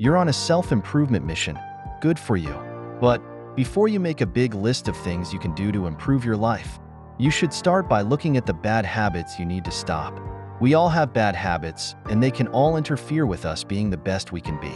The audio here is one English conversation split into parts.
You're on a self-improvement mission. Good for you. But before you make a big list of things you can do to improve your life, you should start by looking at the bad habits you need to stop. We all have bad habits, and they can all interfere with us being the best we can be.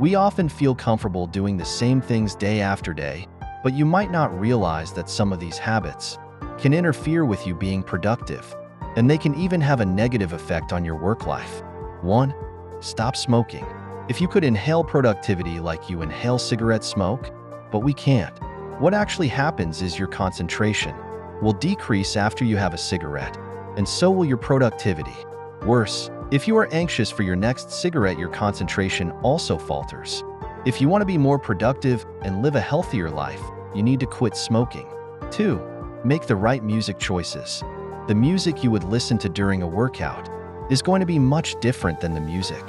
We often feel comfortable doing the same things day after day, but you might not realize that some of these habits can interfere with you being productive, and they can even have a negative effect on your work life. 1. Stop smoking. If you could inhale productivity like you inhale cigarette smoke, but we can't. What actually happens is your concentration will decrease after you have a cigarette, and so will your productivity. Worse, if you are anxious for your next cigarette, your concentration also falters. If you want to be more productive and live a healthier life, you need to quit smoking. 2. Make the right music choices. The music you would listen to during a workout is going to be much different than the music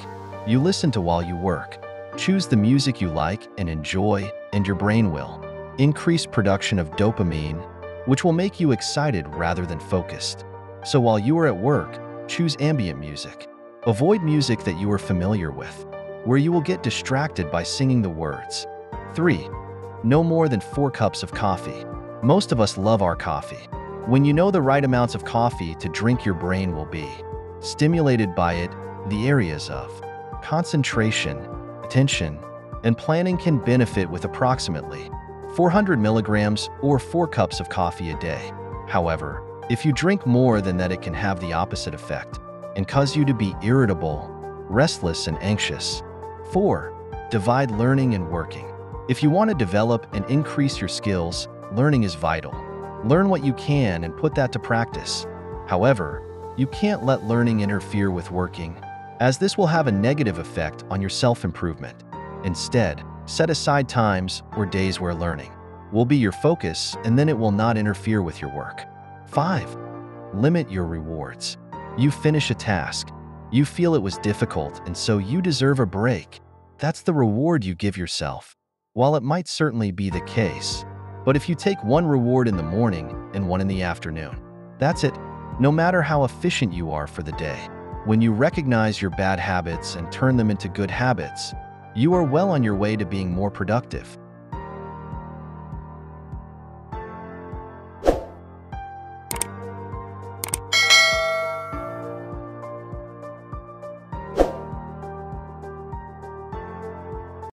you listen to while you work. Choose the music you like and enjoy, and your brain will increase production of dopamine, which will make you excited rather than focused. So while you are at work, choose ambient music. Avoid music that you are familiar with, where you will get distracted by singing the words. 3. No more than 4 cups of coffee. Most of us love our coffee. When you know the right amounts of coffee to drink your brain will be stimulated by it, the areas of concentration, attention, and planning can benefit with approximately 400 milligrams or 4 cups of coffee a day. However, if you drink more than that it can have the opposite effect and cause you to be irritable, restless, and anxious. 4. Divide learning and working. If you want to develop and increase your skills, learning is vital. Learn what you can and put that to practice. However, you can't let learning interfere with working as this will have a negative effect on your self-improvement. Instead, set aside times or days where learning will be your focus and then it will not interfere with your work. 5. Limit your rewards. You finish a task. You feel it was difficult and so you deserve a break. That's the reward you give yourself. While it might certainly be the case, but if you take one reward in the morning and one in the afternoon, that's it, no matter how efficient you are for the day. When you recognize your bad habits and turn them into good habits, you are well on your way to being more productive.